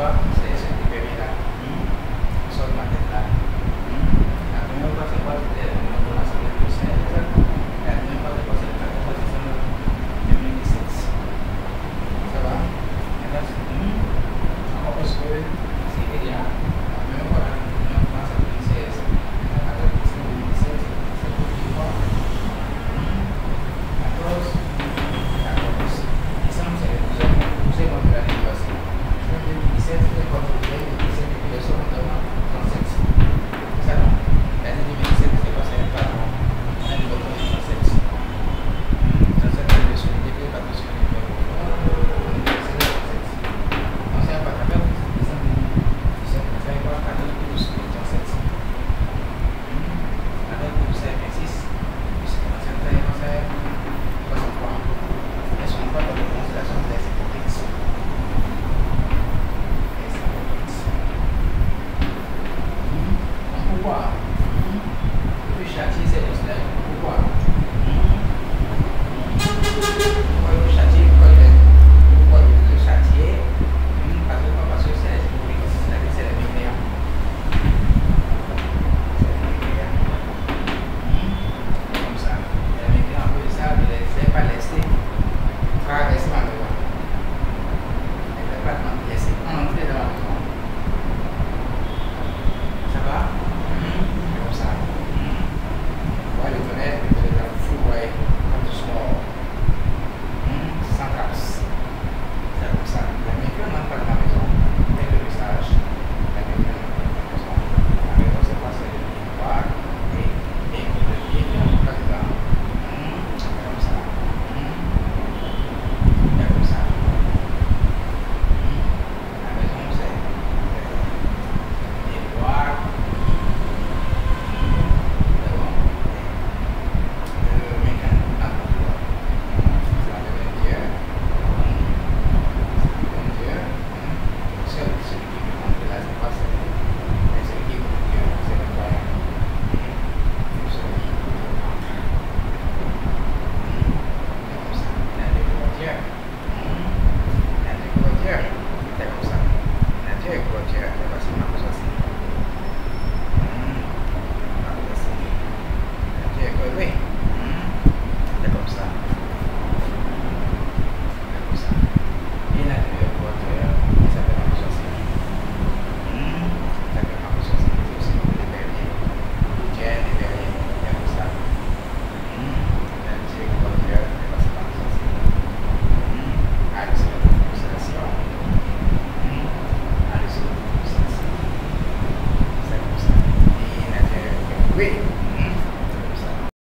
toi, Pourquoi Allez,